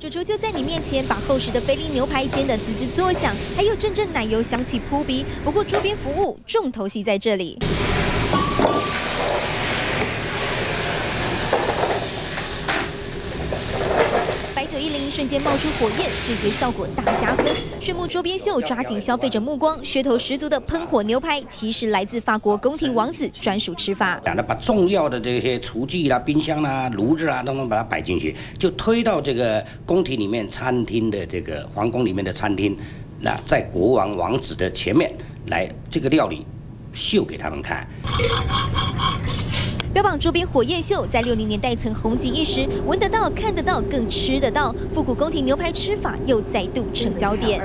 主厨就在你面前把厚实的菲力牛排煎得滋滋作响，还有阵阵奶油香气扑鼻。不过桌边服务重头戏在这里。九一零，瞬间冒出火焰，视觉效果大加分。炫目桌边秀抓紧消费者目光，噱头十足的喷火牛排，其实来自法国宫廷王子专属吃法。讲的把重要的这些厨具啦、冰箱啦、炉子啦，都能把它摆进去，就推到这个宫廷里面餐厅的这个皇宫里面的餐厅，那在国王王子的前面来这个料理秀给他们看。标榜桌边火焰秀，在六零年代曾红极一时，闻得到、看得到，更吃得到。复古宫廷牛排吃法又再度成焦点。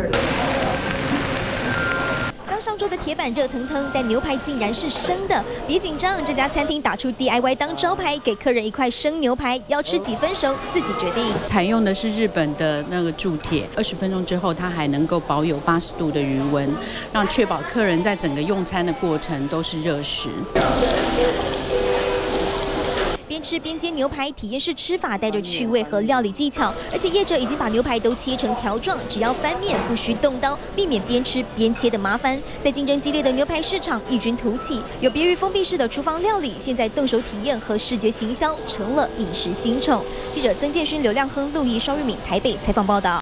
刚上桌的铁板热腾腾，但牛排竟然是生的。别紧张，这家餐厅打出 DIY 当招牌，给客人一块生牛排，要吃几分熟自己决定。采用的是日本的那个铸铁，二十分钟之后它还能够保有八十度的余温，让确保客人在整个用餐的过程都是热食。边吃边煎牛排，体验式吃法带着趣味和料理技巧，而且业者已经把牛排都切成条状，只要翻面，不需动刀，避免边吃边切的麻烦。在竞争激烈的牛排市场异军突起，有别于封闭式的厨房料理，现在动手体验和视觉行销成了饮食新宠。记者曾建勋、刘亮亨、陆毅、邵瑞敏台北采访报道。